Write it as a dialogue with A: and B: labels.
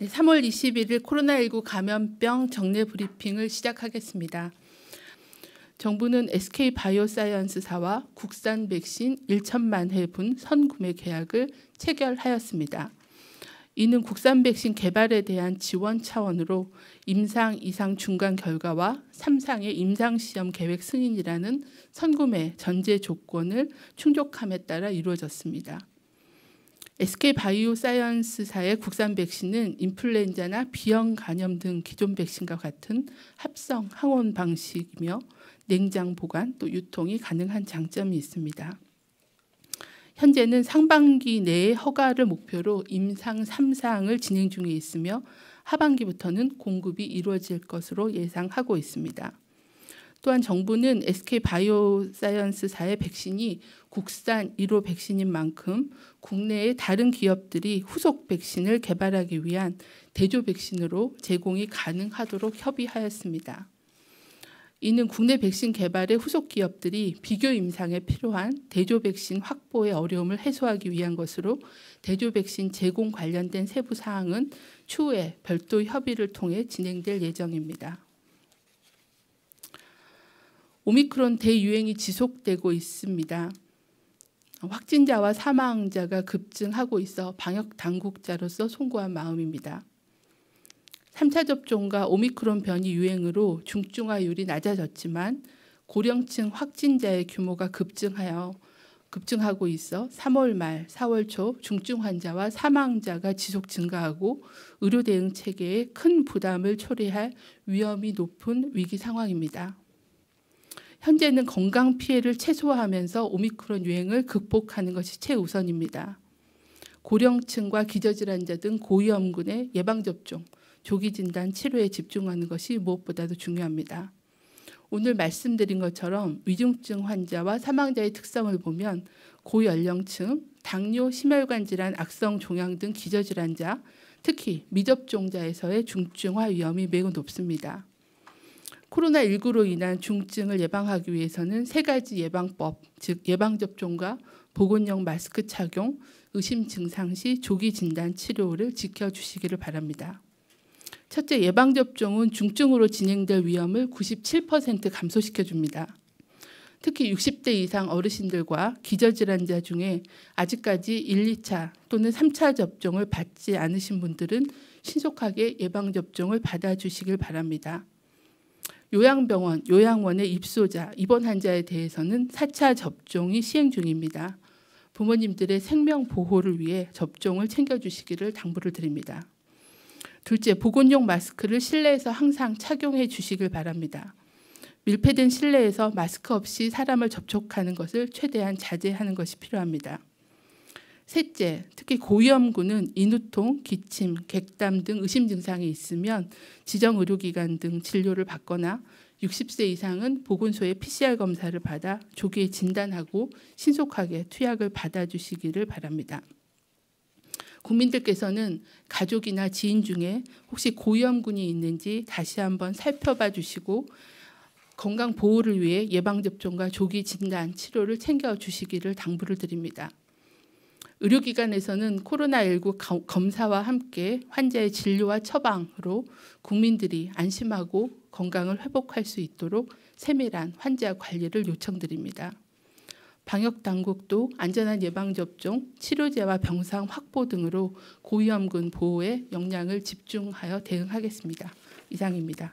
A: 네, 3월 21일 코로나19 감염병 정례 브리핑을 시작하겠습니다. 정부는 SK 바이오사이언스사와 국산 백신 1천만 회분 선구매 계약을 체결하였습니다. 이는 국산 백신 개발에 대한 지원 차원으로 임상 이상 중간 결과와 3상의 임상 시험 계획 승인이라는 선구매 전제 조건을 충족함에 따라 이루어졌습니다. SK 바이오사이언스사의 국산 백신은 인플루엔자나 비형 간염 등 기존 백신과 같은 합성 항원 방식이며 냉장 보관 또 유통이 가능한 장점이 있습니다. 현재는 상반기 내에 허가를 목표로 임상 3상을 진행 중에 있으며 하반기부터는 공급이 이루어질 것으로 예상하고 있습니다. 또한 정부는 SK 바이오사이언스사의 백신이 국산 1호 백신인 만큼 국내의 다른 기업들이 후속 백신을 개발하기 위한 대조 백신으로 제공이 가능하도록 협의하였습니다. 이는 국내 백신 개발의 후속 기업들이 비교 임상에 필요한 대조 백신 확보의 어려움을 해소하기 위한 것으로 대조 백신 제공 관련된 세부 사항은 추후에 별도 협의를 통해 진행될 예정입니다. 오미크론 대유행이 지속되고 있습니다. 확진자와 사망자가 급증하고 있어 방역 당국자로서 송구한 마음입니다. 3차 접종과 오미크론 변이 유행으로 중증화율이 낮아졌지만 고령층 확진자의 규모가 급증하여 급증하고 있어 3월 말, 4월 초 중증 환자와 사망자가 지속 증가하고 의료 대응 체계에 큰 부담을 초래할 위험이 높은 위기 상황입니다. 현재는 건강 피해를 최소화하면서 오미크론 유행을 극복하는 것이 최우선입니다. 고령층과 기저질환자 등 고위험군의 예방접종, 조기 진단 치료에 집중하는 것이 무엇보다도 중요합니다. 오늘 말씀드린 것처럼 위중증 환자와 사망자의 특성을 보면 고연령층, 당뇨, 심혈관 질환, 악성 종양 등 기저질환자, 특히 미접종자에서의 중증화 위험이 매우 높습니다. 코로나19로 인한 중증을 예방하기 위해서는 세 가지 예방법, 즉 예방접종과 보건용 마스크 착용, 의심 증상 시 조기 진단 치료를 지켜주시기를 바랍니다. 첫째, 예방접종은 중증으로 진행될 위험을 97% 감소시켜 줍니다. 특히 60대 이상 어르신들과 기저질환자 중에 아직까지 1, 2차 또는 3차 접종을 받지 않으신 분들은 신속하게 예방접종을 받아주시길 바랍니다. 요양병원, 요양원의 입소자, 입원 환자에 대해서는 4차 접종이 시행 중입니다. 부모님들의 생명 보호를 위해 접종을 챙겨주시기를 당부를 드립니다. 둘째, 보건용 마스크를 실내에서 항상 착용해 주시길 바랍니다. 밀폐된 실내에서 마스크 없이 사람을 접촉하는 것을 최대한 자제하는 것이 필요합니다. 셋째, 특히 고위험군은 인후통, 기침, 객담 등 의심 증상이 있으면 지정 의료기관 등 진료를 받거나 60세 이상은 보건소에 PCR 검사를 받아 조기에 진단하고 신속하게 투약을 받아주시기를 바랍니다. 국민들께서는 가족이나 지인 중에 혹시 고위험군이 있는지 다시 한번 살펴봐 주시고 건강 보호를 위해 예방접종과 조기 진단, 치료를 챙겨 주시기를 당부를 드립니다. 의료기관에서는 코로나19 검사와 함께 환자의 진료와 처방으로 국민들이 안심하고 건강을 회복할 수 있도록 세밀한 환자 관리를 요청드립니다. 방역 당국도 안전한 예방 접종, 치료제와 병상 확보 등으로 고위험군 보호에 역량을 집중하여 대응하겠습니다. 이상입니다.